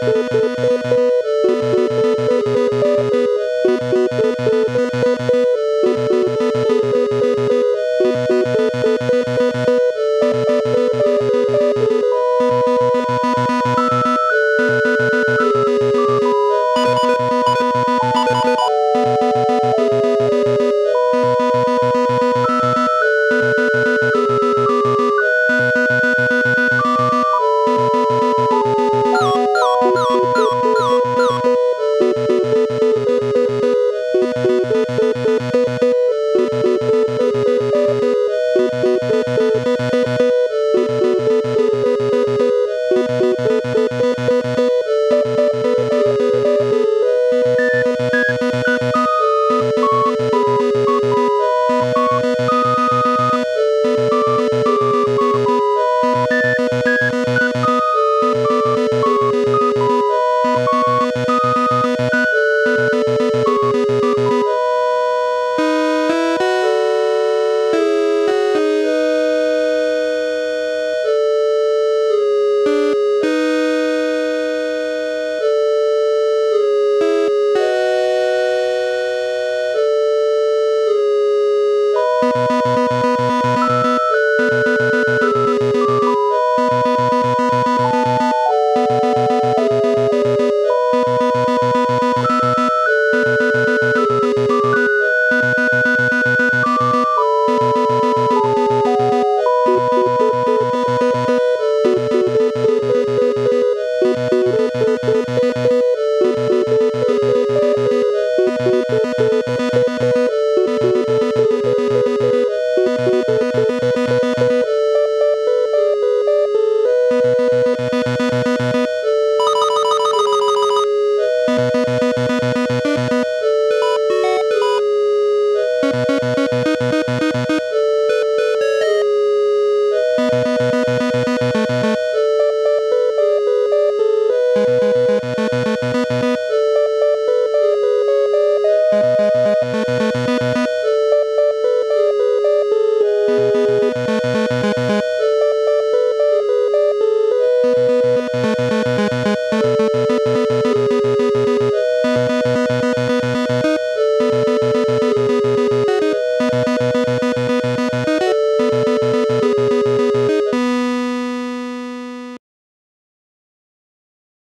Música